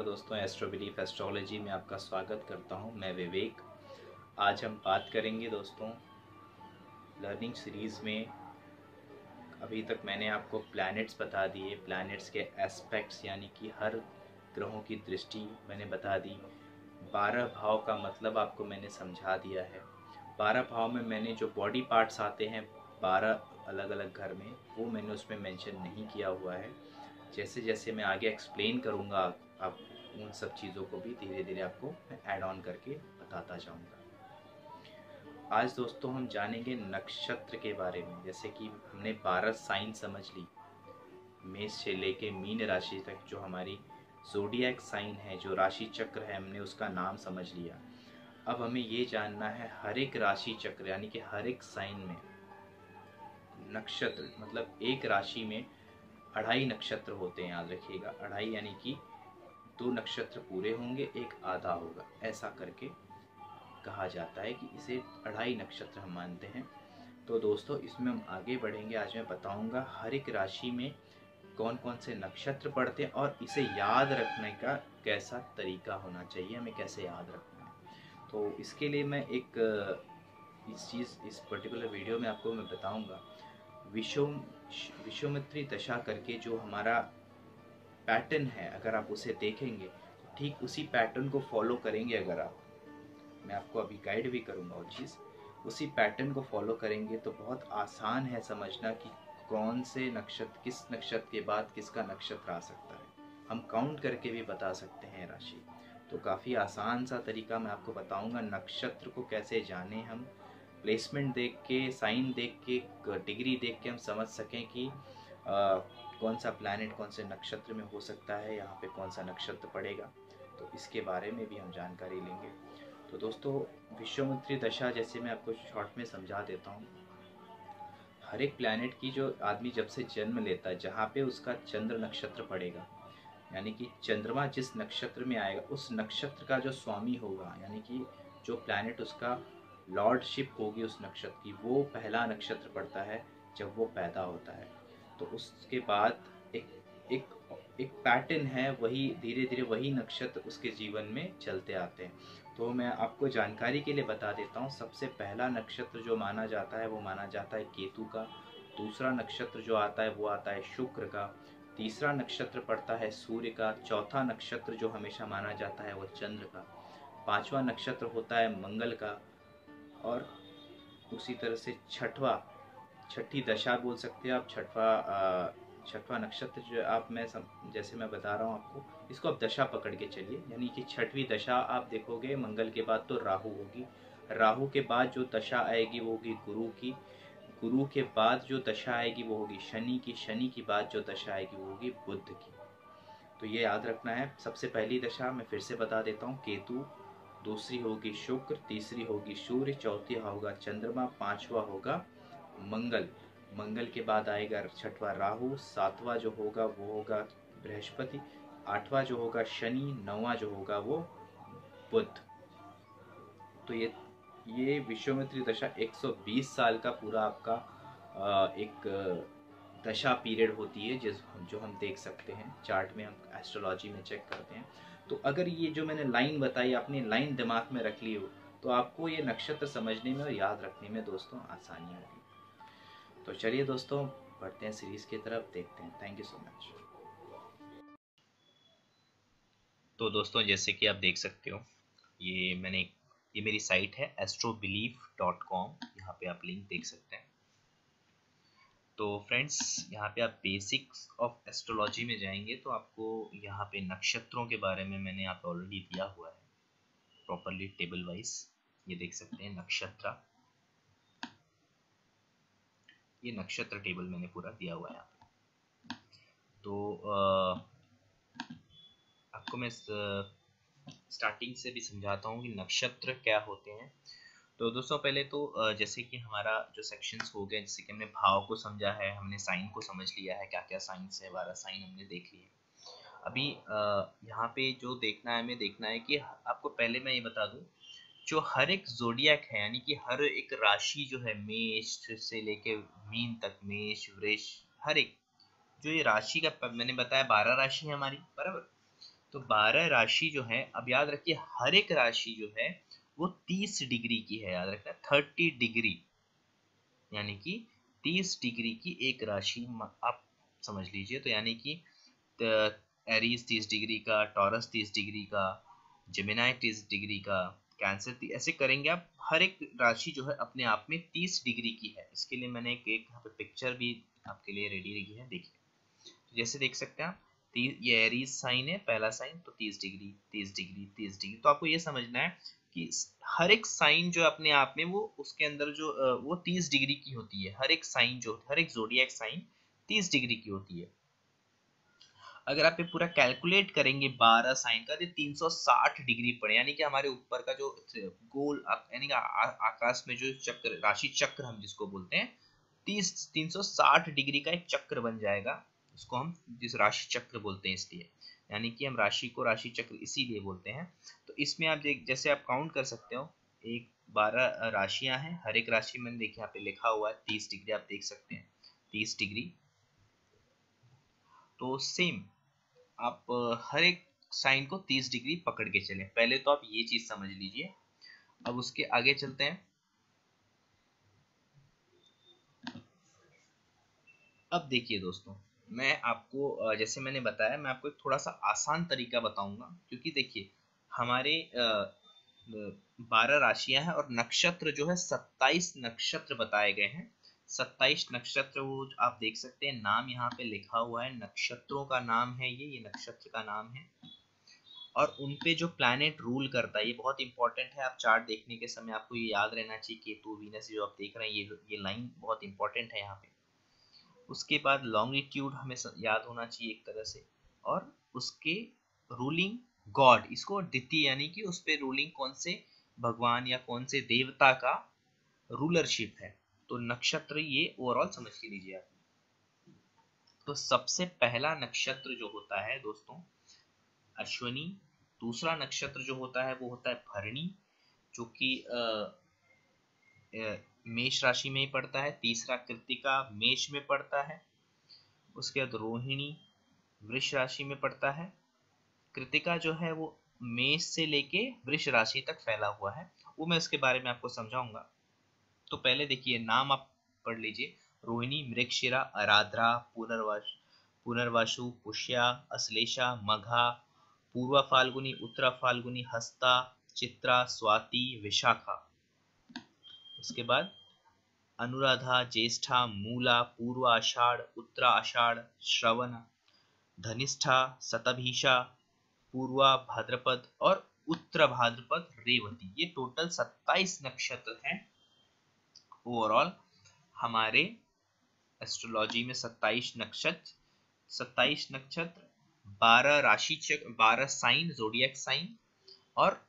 नमस्कार दोस्तों एस्ट्रोबिलीफ एस्ट्रोलॉजी में आपका स्वागत करता हूँ। मैं विवेक। आज हम बात करेंगे दोस्तों लर्निंग सीरीज़ में। अभी तक मैंने आपको प्लैनेट्स बता दिए। प्लैनेट्स के एस्पेक्ट्स यानी कि हर ग्रहों की दृष्टि मैंने बता दी। बारह भाव का मतलब आपको मैंने समझा दिया है। बारह भाव में मैंने जो बॉडी पार्ट्स आते हैं, बारह अलग अलग घर में, वो मैंने उसमें मेंशन नहीं किया हुआ है। जैसे जैसे मैं आगे एक्सप्लेन करूँगा आप उन सब चीज़ों को भी धीरे धीरे आपको ऐड ऑन करके बताता जाऊँगा। आज दोस्तों हम जानेंगे नक्षत्र के बारे में। जैसे कि हमने बारह साइन समझ ली। मेष से लेके मीन राशि तक जो हमारी जोडियक साइन है, जो राशि चक्र है, हमने उसका नाम समझ लिया। अब हमें ये जानना है हर एक राशि चक्र, यानी कि हर एक साइन में नक्षत्र मतलब एक राशि में अढ़ाई नक्षत्र होते हैं, याद रखिएगा। अढ़ाई यानी कि दो नक्षत्र पूरे होंगे, एक आधा होगा। ऐसा करके कहा जाता है कि इसे अढ़ाई नक्षत्र हम मानते हैं। तो दोस्तों, इसमें हम आगे बढ़ेंगे। आज मैं बताऊँगा हर एक राशि में कौन कौन से नक्षत्र पड़ते हैं और इसे याद रखने का कैसा तरीका होना चाहिए, हमें कैसे याद रखना है। तो इसके लिए मैं एक, इस चीज़, इस पर्टिकुलर वीडियो में आपको मैं बताऊँगा। विषम विश्वमित्री दशा करके जो हमारा पैटर्न है अगर आप उसे देखेंगे तो ठीक उसी पैटर्न को फॉलो करेंगे अगर आप। मैं आपको अभी गाइड भी करूँगा वो चीज़। उसी पैटर्न को फॉलो करेंगे तो बहुत आसान है समझना कि कौन से नक्षत्र किस नक्षत्र के बाद किसका नक्षत्र आ सकता है। हम काउंट करके भी बता सकते हैं राशि। तो काफ़ी आसान सा तरीका मैं आपको बताऊँगा नक्षत्र को कैसे जाने हम। प्लेसमेंट देख के साइन देख के डिग्री देख के हम समझ सकें कि आ, कौन सा प्लानट कौन से नक्षत्र में हो सकता है, यहाँ पे कौन सा नक्षत्र पड़ेगा तो इसके बारे में भी हम जानकारी लेंगे। तो दोस्तों, विश्वमुत्री दशा जैसे मैं आपको शॉर्ट में समझा देता हूँ। हर एक प्लानट की जो आदमी जब से जन्म लेता है, जहाँ पे उसका चंद्र नक्षत्र पड़ेगा, यानी कि चंद्रमा जिस नक्षत्र में आएगा, उस नक्षत्र का जो स्वामी होगा, यानी कि जो प्लानट उसका लॉर्डशिप होगी उस नक्षत्र की, वो पहला नक्षत्र पड़ता है जब वो पैदा होता है। तो उसके बाद एक एक एक पैटर्न है, वही धीरे धीरे वही नक्षत्र उसके जीवन में चलते आते हैं। तो मैं आपको जानकारी के लिए बता देता हूँ, सबसे पहला नक्षत्र जो माना जाता है, वो माना जाता है केतु का। दूसरा नक्षत्र जो आता है, वो आता है शुक्र का। तीसरा नक्षत्र पड़ता है सूर्य का। चौथा नक्षत्र जो हमेशा माना जाता है, वो चंद्र का। पांचवा नक्षत्र होता है मंगल का। और उसी तरह से छठवा छठी दशा बोल सकते हैं आप छठवा छठवा नक्षत्र जो आप मैं सम, जैसे मैं बता रहा हूँ आपको इसको आप दशा पकड़ के चलिए। यानी कि छठवीं दशा आप देखोगे मंगल के बाद तो राहु होगी। राहु के बाद जो दशा आएगी वो होगी गुरु की। गुरु के बाद जो दशा आएगी वो होगी शनि की। शनि की बाद जो दशा आएगी वो होगी बुद्ध की। तो ये याद रखना है। सबसे पहली दशा मैं फिर से बता देता हूँ केतु। दूसरी होगी शुक्र तीसरी होगी सूर्य चौथी होगा चंद्रमा पांचवा होगा मंगल। मंगल के बाद आएगा छठवा राहु, सातवां जो होगा वो होगा बृहस्पति, आठवां जो होगा शनि, नौवा जो होगा वो बुध। तो ये ये विश्वमित्री दशा 120 साल का पूरा आपका एक दशा पीरियड होती है, जिस, जो हम देख सकते हैं। चार्ट में हम एस्ट्रोलॉजी में चेक करते हैं। तो अगर ये जो मैंने लाइन बताई, आपने लाइन दिमाग में रख ली हो तो आपको ये नक्षत्र समझने में और याद रखने में दोस्तों आसानी होगी। तो चलिए दोस्तों, बढ़ते हैं सीरीज़ की तरफ़, देखते हैं। थैंक यू सो मच तो दोस्तों, जैसे कि आप देख सकते हो, ये मैंने, ये मेरी साइट है एस्ट्रोबिलीफ डॉट कॉम यहाँ पे आप लिंक देख सकते हैं। तो फ्रेंड्स यहाँ पे आप बेसिक्स ऑफ़ एस्ट्रोलॉजी में जाएँगे तो आपको यहाँ पे नक्षत्रों के बारे में मैंने आप ऑलरेडी दिया हुआ है प्रॉपरली टेबल वाइज ये देख सकते हैं, नक्षत्र। ये नक्षत्र टेबल मैंने पूरा दिया हुआ है यहाँ पे। तो आपको मैं स्टार्टिंग से भी समझाता हूँ कि नक्षत्र क्या होते हैं। तो दोस्तों, पहले तो जैसे कि हमारा जो सेक्शंस हो गए, जैसे कि हमने भाव को समझा है, हमने साइन को समझ लिया है क्या क्या साइंस है, बारह साइन हमने देख लिए अभी यहाँ पे जो देखना है, हमें देखना है कि आपको पहले मैं ये बता दूँ जो हर एक जोडियक है, यानी कि हर एक राशि जो है, मेष से लेके मीन तक, मेष, वृष, हर एक, जो ये राशि का मैंने बताया बारह राशि है हमारी, बराबर? तो बारह राशि जो है, अब याद रखिए, हर एक राशि जो है, वो तीस डिग्री की है, याद रखना, थर्टी डिग्री, यानी कि तीस डिग्री की एक राशि आप समझ लीजिए तो यानी कि एरीज तीस डिग्री का, टॉरस तीस डिग्री का, जमिनाई तीस डिग्री का कैंसर ऐसे करेंगे आप हर एक राशि जो है अपने आप में तीस डिग्री की है। इसके लिए मैंने एक, एक यहाँ पे पिक्चर भी आपके लिए रेडी रखी है देखिए। तो जैसे देख सकते हैं आप ये एरीज साइन है पहला साइन तो 30 डिग्री 30 डिग्री 30 डिग्री। तो आपको ये समझना है कि हर एक साइन जो अपने आप में वो उसके अंदर जो वो 30 डिग्री की होती है। हर एक साइन जो हर एक जोडियक साइन 30 डिग्री की होती है। अगर आप ये पूरा कैलकुलेट करेंगे 12 साइन का तो 360 डिग्री पड़े। यानी कि हमारे ऊपर का जो गोल यानी कि आकाश में जो चक्र, राशि चक्र हम जिसको बोलते हैं 30 360 डिग्री का एक चक्र बन जाएगा। उसको हम जिस राशि चक्र बोलते हैं इसलिए। यानी कि हम राशि को राशि चक्र इसीलिए बोलते हैं। तो इसमें आप जैसे आप काउंट कर सकते हो, एक, बारह राशियाँ हैं, हर एक राशि में देखिए यहाँ पे लिखा हुआ है तीस डिग्री आप देख सकते हैं। तीस डिग्री तो सेम आप हर एक साइन को तीस डिग्री पकड़ के चले। पहले तो आप ये चीज़ समझ लीजिए। अब उसके आगे चलते हैं। अब देखिए दोस्तों, मैं आपको जैसे मैंने बताया, मैं आपको एक थोड़ा सा आसान तरीका बताऊँगा। क्योंकि देखिए, हमारे बारह राशियाँ हैं और नक्षत्र जो है सत्ताईस नक्षत्र बताए गए हैं। सत्ताईस नक्षत्र वो आप देख सकते हैं, नाम यहाँ पे लिखा हुआ है, नक्षत्रों का नाम है ये ये नक्षत्र का नाम है। और उन पे जो प्लैनेट रूल करता है, ये बहुत इंपॉर्टेंट है, आप चार्ट देखने के समय आपको ये याद रहना चाहिए, केतु, वीनस, जो आप देख रहे हैं, ये ये लाइन बहुत इंपॉर्टेंट है यहाँ पे। उसके बाद लॉन्गिट्यूड हमें याद होना चाहिए एक तरह से। और उसके रूलिंग गॉड इसको द्वितीय यानी कि उस पर रूलिंग कौन से, भगवान या कौन से देवता का रूलरशिप है। तो नक्षत्र ये ओवरऑल समझ के लीजिए आप। तो सबसे पहला नक्षत्र जो होता है दोस्तों, अश्वनी। दूसरा नक्षत्र जो होता है वो होता है भरणी, जो कि मेष राशि में ही पड़ता है। तीसरा कृतिका मेष में पड़ता है। उसके बाद रोहिणी वृक्ष राशि में पड़ता है। कृतिका जो है वो मेष से लेके वृक्ष राशि तक फैला हुआ है। वो मैं उसके बारे में आपको समझाऊँगा। तो पहले देखिए, नाम आप पढ़ लीजिए। रोहिणी मृक्षिरा आराध्रा, पुनर्वश पुनर्वासु पुष्या, अश्लेषा, मघा, पूर्वा फाल्गुनी, उत्तरा फाल्गुनी, हस्ता, चित्रा, स्वाति, विशाखा। उसके बाद अनुराधा, ज्येष्ठा, मूला, पूर्व आषाढ़, उत्तरा आषाढ़, श्रवण, धनिष्ठा सतभीषा पूर्वा भाद्रपद और उत्तर भाद्रपद, रेवती। ये टोटल 27 नक्षत्र हैं। ओवरऑल हमारे एस्ट्रोलॉजी में 27 नक्षत्र 27 नक्षत्र 12 राशि चक्र 12 साइन जोडियक साइन और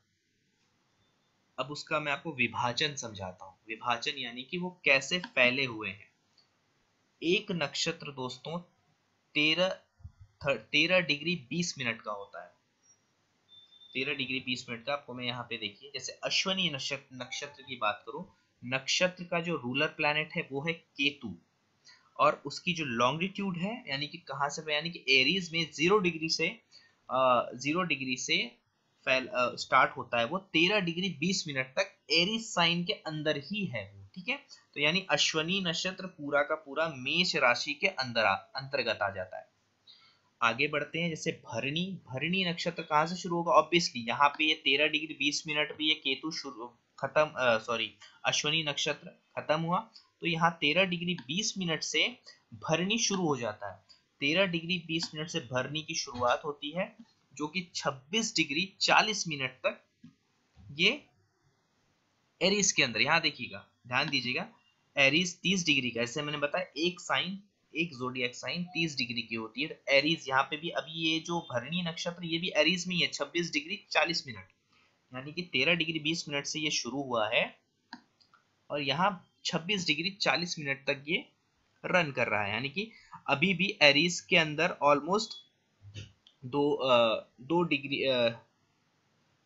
अब उसका मैं आपको विभाजन समझाता हूँ। विभाजन यानी कि वो कैसे फैले हुए हैं। एक नक्षत्र दोस्तों, तेरह तेरह डिग्री बीस मिनट का होता है। तेरह डिग्री बीस मिनट का आपको मैं यहाँ पे देखिए, जैसे अश्वनी नक्षत्र नक्षत्र की बात करूँ नक्षत्र का जो रूलर प्लैनेट है, वो है केतु। और उसकी जो लॉन्गिट्यूड है, यानी कि कहाँ से, यानी कि एरीज में ज़ीरो डिग्री से ज़ीरो डिग्री से फैल स्टार्ट होता है वो तेरह डिग्री बीस मिनट तक एरिस साइन के अंदर ही है वो, ठीक है? तो यानी अश्वनी नक्षत्र पूरा का पूरा मेष राशि के अंदर अंतर्गत आ जाता है। आगे बढ़ते हैं, जैसे भरणी भरणी नक्षत्र कहाँ से शुरू होगा? ऑब्वियसली यहाँ पे ये तेरह डिग्री बीस मिनट पे ये केतु शुरू, खत्म सॉरी अश्वनी नक्षत्र खत्म हुआ। तो यहाँ तेरह डिग्री बीस मिनट से भरणी शुरू हो जाता है। तेरह डिग्री बीस मिनट से भरनी की शुरुआत होती है, जो कि 26 डिग्री 40 मिनट तक ये एरिस के अंदर, यहाँ देखिएगा, ध्यान दीजिएगा एरिस 30 डिग्री का, ऐसे मैंने बताया, एक साइन एक जोडियक साइन 30 डिग्री की होती है। एरीज यहाँ पे भी, अभी ये जो भरणी नक्षत्र, ये भी एरीज में ही है 26 डिग्री 40 मिनट। यानी कि 13 डिग्री 20 मिनट से ये शुरू हुआ है। और यहाँ 26 डिग्री 40 मिनट तक ये रन कर रहा है। यानी कि अभी भी एरीज के अंदर ऑलमोस्ट दो दो डिग्री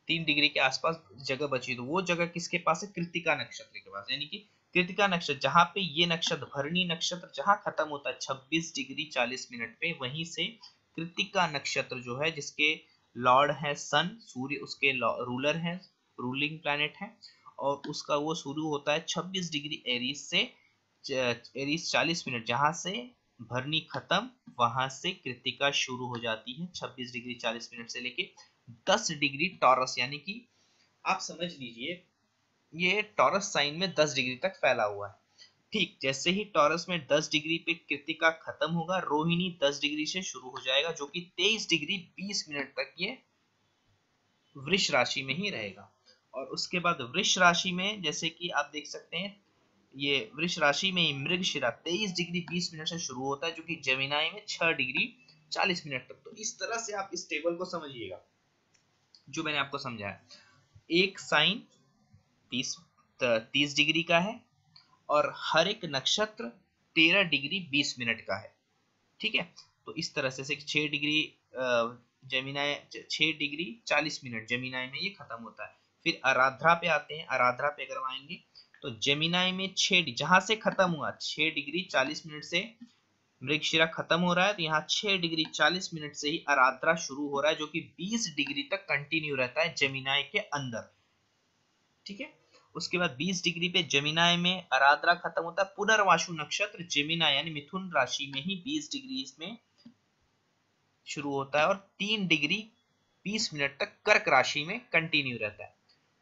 तीन डिग्री के आसपास जगह बची तो वो जगह किसके पास है? कृतिका नक्षत्र के पास। यानी कि कृतिका नक्षत्र, जहाँ पे ये नक्षत्र, भरणी नक्षत्र जहाँ खत्म होता है 26 डिग्री 40 मिनट पे, वहीं से कृतिका नक्षत्र जो है, जिसके लॉर्ड है सन, सूर्य उसके रूलर है, रूलिंग प्लैनेट है, और उसका वो शुरू होता है 26 डिग्री एरीज से एरीज 40 मिनट, जहाँ से भरनी खत्म, वहाँ से कृतिका शुरू हो जाती है 26 डिग्री 40 मिनट से लेके 10 डिग्री टॉरस, यानी कि आप समझ लीजिए ये टॉरस साइन में 10 डिग्री तक फैला हुआ है। ठीक, जैसे ही टॉरस में 10 डिग्री पे कृतिका खत्म होगा, रोहिणी 10 डिग्री से शुरू हो जाएगा, जो कि 23 डिग्री 20 मिनट तक ये वृक्ष राशि में ही रहेगा। और उसके बाद वृक्ष राशि में, जैसे कि आप देख सकते हैं, ये वृक्ष राशि में मृग शिरा 23 डिग्री 20 मिनट से शुरू होता है, जो कि जमीनाई में 6 डिग्री 40 मिनट तक। तो इस तरह से आप इस टेबल को समझिएगा, जो मैंने आपको समझाया। एक साइन तीस डिग्री का है और हर एक नक्षत्र तेरह डिग्री बीस मिनट का है। ठीक है? तो इस तरह से छह डिग्री जमीनाए छह डिग्री चालीस मिनट जमीनाए में ये खत्म होता है। फिर आराध्रा पे आते हैं। आराध्रा पे अगर आएँगे तो जमीनाई में छह जहाँ से खत्म हुआ, छह डिग्री चालीस मिनट से मृगशिरा खत्म हो रहा है तो यहाँ छह डिग्री चालीस मिनट से ही आराध्रा शुरू हो रहा है, जो कि बीस डिग्री तक कंटिन्यू रहता है जमीनाई के अंदर। ठीक है? उसके बाद 20 डिग्री पे जमीनाय में आराधना खत्म होता है, पुनर्वासु नक्षत्र जमीना यानी मिथुन राशि में ही 20 डिग्री इसमें शुरू होता है और तीन डिग्री 20 मिनट तक कर्क राशि में कंटिन्यू रहता है।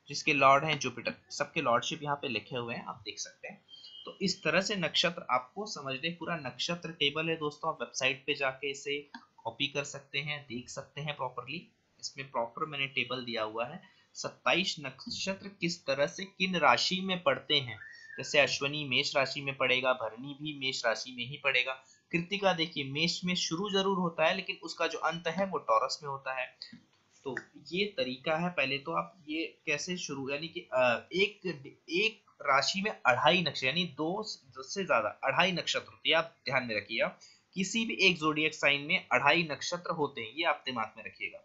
जिसके लॉर्ड हैं जुपिटर सबके लॉर्डशिप यहाँ पे लिखे हुए हैं, आप देख सकते हैं। तो इस तरह से नक्षत्र, आपको समझ समझने पूरा नक्षत्र टेबल है दोस्तों, आप वेबसाइट पे जाके इसे कॉपी कर सकते हैं, देख सकते हैं प्रॉपरली इसमें प्रॉपर मैंने टेबल दिया हुआ है। सत्ताईस नक्षत्र किस तरह से किन राशि में पड़ते हैं? जैसे अश्वनी मेष राशि में पड़ेगा, भरणी भी मेष राशि में ही पड़ेगा। कृतिका देखिए, मेष में शुरू ज़रूर होता है, लेकिन उसका जो अंत है वो टॉरस में होता है। तो ये तरीका है पहले तो आप ये कैसे शुरू, यानी कि एक एक राशि में अढ़ाई नक्षत्र, यानी दो से ज़्यादा अढ़ाई नक्षत्र होते हैं। आप ध्यान में रखिएगा, किसी भी एक जोडियक साइन में अढ़ाई नक्षत्र होते हैं, ये आप दिमाग में रखिएगा।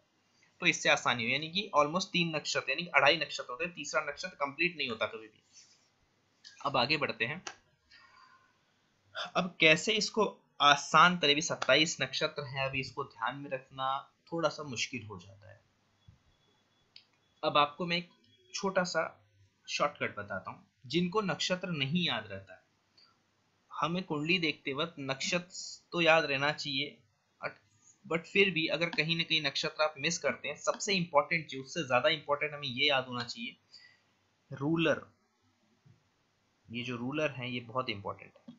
तो इससे आसानी हो यानी कि ऑलमोस्ट तीन नक्षत्र, यानी अढ़ाई नक्षत्र होते हैं, तीसरा नक्षत्र कंप्लीट नहीं होता कभी भी। अब आगे बढ़ते हैं। अब कैसे इसको आसान तरह भी सत्ताईस नक्षत्र है, अभी इसको ध्यान में रखना थोड़ा सा मुश्किल हो जाता है। अब आपको मैं एक छोटा सा शॉर्टकट बताता हूँ। जिनको नक्षत्र नहीं याद रहता हमें कुंडली देखते वक्त नक्षत्र तो याद रहना चाहिए बट फिर भी अगर कहीं ना कहीं नक्षत्र आप मिस करते हैं, सबसे इंपॉर्टेंट चीज़ उससे ज़्यादा इंपॉर्टेंट हमें ये याद होना चाहिए रूलर ये जो रूलर है, ये बहुत इंपॉर्टेंट है।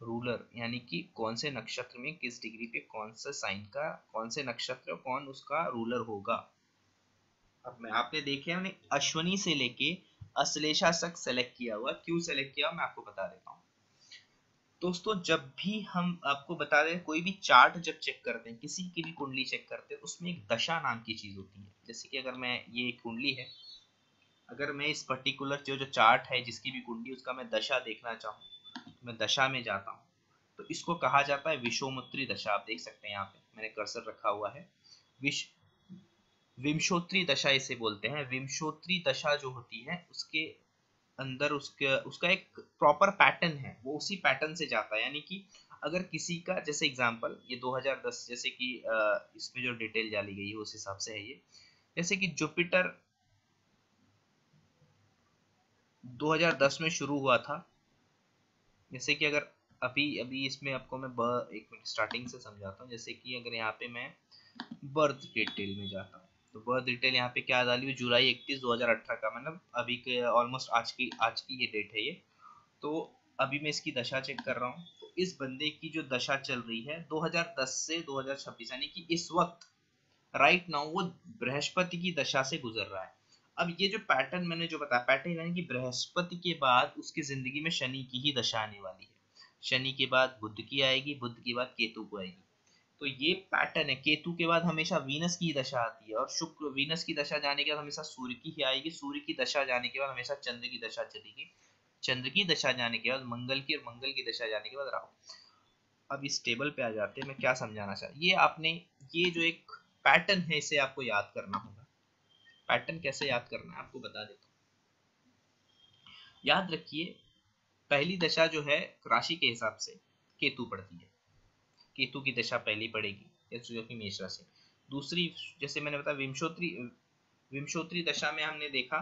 रूलर यानी कि कौन से नक्षत्र में, किस डिग्री पे कौन से साइन का, कौन से नक्षत्र कौन उसका रूलर होगा। अब मैं आपने देखे, हमने अश्वनी से लेके अश्लेषा तक सेलेक्ट किया हुआ। क्यों सेलेक्ट किया मैं आपको बता देता हूँ। दोस्तों, जब भी हम आपको बता दें कोई भी चार्ट जब चेक करते हैं, किसी की भी कुंडली चेक करते हैं, उसमें एक दशा नाम की चीज़ होती है। जैसे कि अगर मैं, ये कुंडली है, अगर मैं इस पर्टिकुलर जो जो चार्ट है, जिसकी भी कुंडली, उसका मैं दशा देखना चाहूँ तो मैं दशा में जाता हूँ तो इसको कहा जाता है विश्वमुत्री दशा। आप देख सकते हैं यहाँ पे, मैंने कर्सर रखा हुआ है। विश विमशोत्री दशा इसे बोलते हैं। विमशोत्री दशा जो होती है, उसके अंदर उसके, उसका एक प्रॉपर पैटर्न है। वो उसी पैटर्न से जाता है। यानी कि अगर किसी का, जैसे एग्जांपल ये 2010 जैसे कि इसमें जो डिटेल डाली गई है, उस हिसाब से है ये। जैसे कि जुपिटर 2010 में शुरू हुआ था। जैसे कि अगर अभी अभी इसमें आपको मैं एक मिनट स्टार्टिंग से समझाता हूँ। जैसे कि अगर यहाँ पे मैं बर्थ डिटेल में जाता हूँ। तो बर्थ डिटेल यहाँ पे क्या डाली हुई? जुलाई इकतीस, दो हज़ार अठारह का मतलब अभी के ऑलमोस्ट आज की आज की ये डेट है ये। तो अभी मैं इसकी दशा चेक कर रहा हूँ। तो इस बंदे की जो दशा चल रही है 2010 से 2026 यानी कि इस वक्त राइट नाउ वो बृहस्पति की दशा से गुजर रहा है। अब ये जो पैटर्न मैंने जो बताया पैटर्न यानी कि बृहस्पति के बाद उसकी ज़िंदगी में शनि की ही दशा आने वाली है। शनि के बाद बुद्ध की आएगी बुद्ध के बाद केतु को आएगी। तो ये पैटर्न है, केतु के बाद हमेशा वीनस की दशा आती है और शुक्र वीनस की दशा जाने के बाद हमेशा सूर्य की ही आएगी। सूर्य की दशा जाने के बाद हमेशा चंद्र की दशा चलेगी। चंद्र की दशा जाने के बाद, मंगल की और मंगल की दशा जाने के बाद राहु। अब इस टेबल पे आ जाते हैं, मैं क्या समझाना चाह ये आपने, ये जो एक पैटर्न है, इसे आपको याद करना होगा। पैटर्न कैसे याद करना है, आपको बता देता हूँ। याद रखिए, पहली दशा जो है, राशि के हिसाब से केतु पड़ती है। केतु की दशा पहली पड़ेगी जो कि मेष राशि। दूसरी, जैसे मैंने बताया, विंशोत्री विंशोत्री दशा में हमने देखा,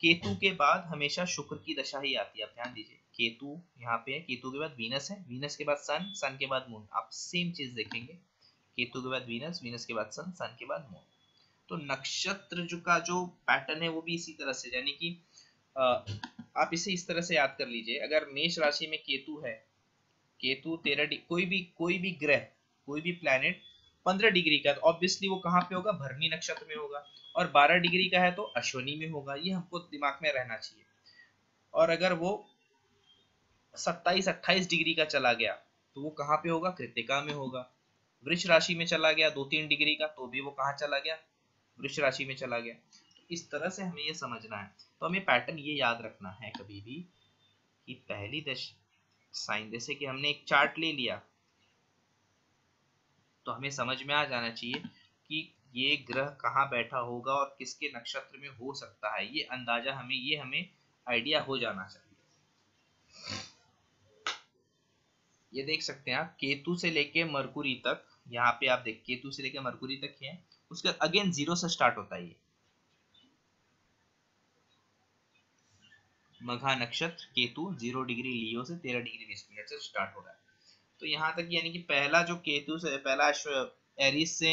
केतु के बाद हमेशा शुक्र की दशा ही आती है। आप ध्यान दीजिए, केतु यहाँ पे है, केतु के बाद वीनस है, वीनस के बाद सन सन के बाद मून। आप सेम चीज़ देखेंगे, केतु के बाद वीनस वीनस के बाद सन सन के बाद मून। तो नक्षत्र जो का जो पैटर्न है, वो भी इसी तरह से, यानी कि आप इसे इस तरह से याद कर लीजिए, अगर मेष राशि में केतु है केतु, तेरह कोई भी कोई भी ग्रह, कोई भी प्लैनेट पंद्रह डिग्री का तो ऑब्वियसली वो कहाँ पे होगा? भरनी नक्षत्र में होगा। और बारह डिग्री का है तो अश्वनी में होगा। ये हमको दिमाग में रहना चाहिए। और अगर वो सत्ताईस, अट्ठाईस डिग्री का चला गया तो वो कहाँ पे होगा? कृतिका में होगा। वृक्ष राशि में चला गया दो तीन डिग्री का तो भी वो कहाँ चला गया? वृक्ष राशि में चला गया। तो इस तरह से हमें ये समझना है। तो हमें पैटर्न ये याद रखना है कभी भी कि पहली दश साइन, जैसे कि हमने एक चार्ट ले लिया। तो हमें समझ में आ जाना चाहिए कि ये ग्रह कहाँ बैठा होगा और किसके नक्षत्र में हो सकता है। ये अंदाज़ा हमें, ये हमें आइडिया हो जाना चाहिए। ये देख सकते हैं आप, केतु से लेके मरकुरी तक, यहाँ पे आप देख, केतु से लेके मरकुरी तक है। उसके अगेन ज़ीरो से स्टार्ट होता है ये। मघा नक्षत्र केतु ज़ीरो डिग्री लियो से तेरह डिग्री बीस मिनट से स्टार्ट हो रहा है। तो यहाँ तक यानी कि पहला जो केतु से पहला एरिस से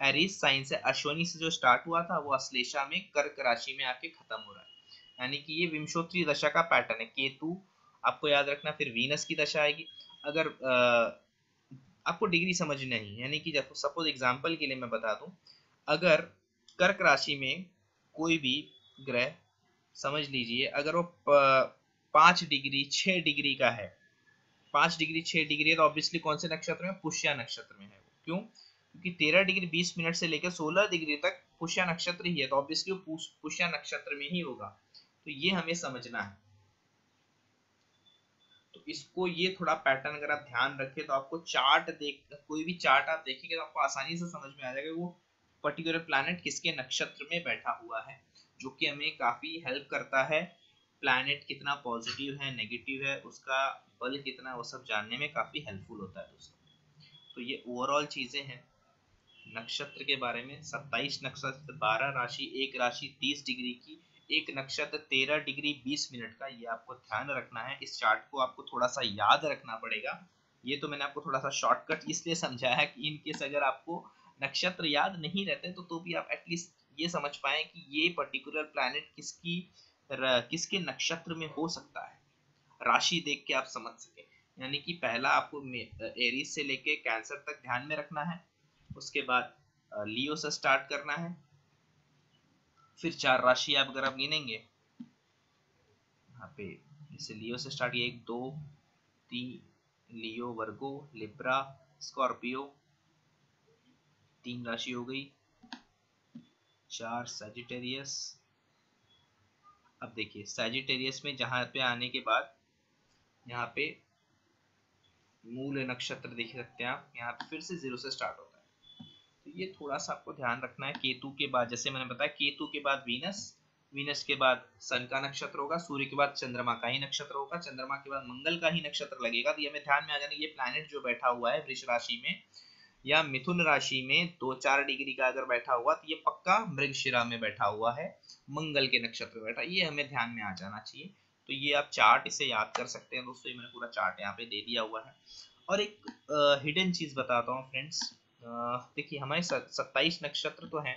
एरिस साइन से अश्वनी से जो स्टार्ट हुआ था वो अश्लेषा में कर्क राशि में आके खत्म हो रहा है। यानी कि ये विंशोत्री दशा का पैटर्न है। केतु आपको याद रखना फिर वीनस की दशा आएगी। अगर आ, आपको डिग्री समझ नहीं यानी कि जब सपोज़ एग्ज़ाम्पल के लिए मैं बता दूँ अगर कर्क राशि में कोई भी ग्रह समझ लीजिए, अगर वो पाँच डिग्री छ डिग्री का है, पाँच डिग्री, छह डिग्री है तो ऑब्वियसली कौन से नक्षत्र में? पुष्या नक्षत्र में है क्यों? क्योंकि तेरह डिग्री बीस मिनट से लेकर सोलह डिग्री तक पुष्या नक्षत्र ही है तो ऑब्वियसली वो पुष्या नक्षत्र में ही होगा। तो ये हमें समझना है। तो इसको ये थोड़ा पैटर्न अगर आप ध्यान रखें तो आपको चार्ट देख, कोई भी चार्ट आप देखेंगे तो आपको आसानी से समझ में आ जाएगा वो पर्टिकुलर प्लैनेट किसके नक्षत्र में बैठा हुआ है। जो कि हमें काफ़ी हेल्प करता है। प्लैनेट कितना पॉजिटिव है नेगेटिव है, उसका बल कितना वो सब जानने में काफ़ी हेल्पफुल होता है दोस्तों। तो ये ओवरऑल चीज़ें हैं। नक्षत्र के बारे में 27 नक्षत्र 12 राशि, एक राशि 30 डिग्री की, एक नक्षत्र 13 डिग्री 20 मिनट का, ये आपको ध्यान रखना है। इस चार्ट को आपको थोड़ा सा याद रखना पड़ेगा। ये तो मैंने आपको थोड़ा सा शॉर्टकट इसलिए समझाया है कि इनकेस अगर आपको नक्षत्र याद नहीं रहते तो तो भी आप एटलीस्ट ये समझ पाए कि ये पर्टिकुलर प्लैनेट किसकी किसके नक्षत्र में हो सकता है। राशि देख के आप समझ सके। यानी कि पहला आपको एरीज से लेके कैंसर तक ध्यान में रखना है। उसके बाद लियो से स्टार्ट करना है। फिर चार राशि आप अगर आप गिनेंगे, यहाँ पे जैसे लियो से स्टार्ट एक, दो, तीन, लियो, वर्गो, लिब्रा, स्कॉर्पियो, तीन राशि हो गई। चार सेजिटेरियस अब देखिए सेजिटेरियस में जहाँ पे आने के बाद, यहाँ पे मूल नक्षत्र देख सकते हैं आप। यहाँ पे फिर से ज़ीरो से स्टार्ट होता है। तो ये थोड़ा सा आपको ध्यान रखना है, केतु के बाद, जैसे मैंने बताया, केतु के बाद वीनस वीनस के बाद सन का नक्षत्र होगा, सूर्य के बाद चंद्रमा का ही नक्षत्र होगा, चंद्रमा के बाद मंगल का ही नक्षत्र लगेगा। तो ये हमें ध्यान में आ जाने ये प्लैनेट जो बैठा हुआ है वृक्ष राशि में या मिथुन राशि में दो चार डिग्री का अगर बैठा हुआ तो ये पक्का मृगशिरा में बैठा हुआ है, मंगल के नक्षत्र में बैठा ये हमें ध्यान में आ जाना चाहिए। तो ये आप चार्ट इसे याद कर सकते हैं दोस्तों, ये मैंने पूरा चार्ट यहाँ पे दे दिया हुआ है। और एक हिडन चीज़ बताता हूँ फ्रेंड्स देखिए हमारे सत्ताईस नक्षत्र तो हैं,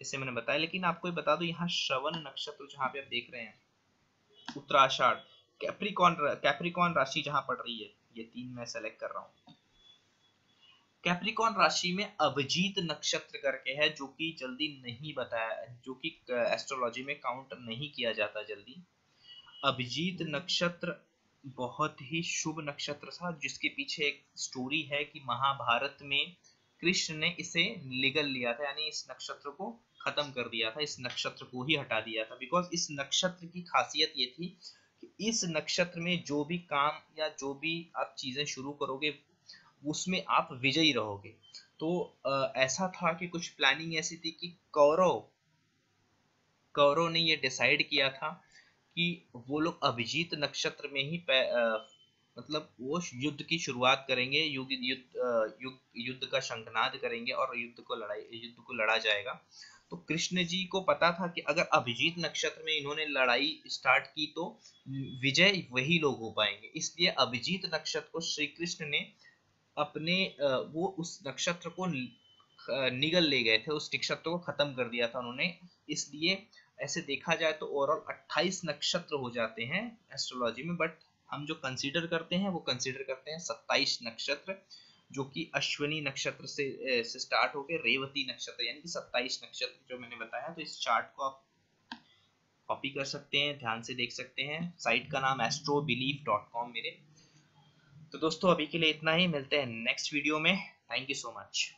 जैसे मैंने बताया, लेकिन आपको ये बता दो, यहाँ श्रवण नक्षत्र जहाँ पे आप देख रहे हैं, उत्तराषाढ़ कैप्रिकॉन कैप्रिकॉन राशि जहाँ पड़ रही है, ये तीन मैं सेलेक्ट कर रहा हूँ। कैप्रिकॉन राशि में अभिजीत नक्षत्र करके है, जो कि जल्दी नहीं बताया, जो कि एस्ट्रोलॉजी में काउंट नहीं किया जाता जल्दी। अभिजीत नक्षत्र बहुत ही शुभ नक्षत्र था, जिसके पीछे एक स्टोरी है कि महाभारत में कृष्ण ने इसे निगल लिया था, यानी इस नक्षत्र को खत्म कर दिया था, इस नक्षत्र को ही हटा दिया था। बिकॉज़ इस नक्षत्र की खासियत ये थी कि इस नक्षत्र में जो भी काम या जो भी आप चीज़ें शुरू करोगे उसमें आप विजयी रहोगे। तो ऐसा था कि कुछ प्लानिंग ऐसी थी कि कौरव कौरव ने ये डिसाइड किया था कि वो लोग अभिजीत नक्षत्र में ही मतलब वो युद्ध की शुरुआत करेंगे युद्ध युद्ध युद्ध का शंखनाद करेंगे और युद्ध को लड़ाई, युद्ध को लड़ा जाएगा। तो कृष्ण जी को पता था कि अगर अभिजीत नक्षत्र में इन्होंने लड़ाई स्टार्ट की तो विजय वही लोग हो पाएँगे। इसलिए अभिजीत नक्षत्र को श्री कृष्ण ने अपने वो उस नक्षत्र को निगल ले गए थे, उस नक्षत्र को खत्म कर दिया था उन्होंने। इसलिए ऐसे देखा जाए तो ओवरऑल 28 नक्षत्र हो जाते हैं एस्ट्रोलॉजी में बट हम जो कंसीडर करते हैं, वो कंसीडर करते हैं 27 नक्षत्र, जो कि अश्वनी नक्षत्र से से स्टार्ट हो गए, रेवती नक्षत्र, यानी कि 27 नक्षत्र जो मैंने बताया। तो इस चार्ट को आप कॉपी कर सकते हैं, ध्यान से देख सकते हैं। साइट का नाम कॉम मेरे। तो दोस्तों, अभी के लिए इतना ही। मिलते हैं नेक्स्ट वीडियो में। Thank you so much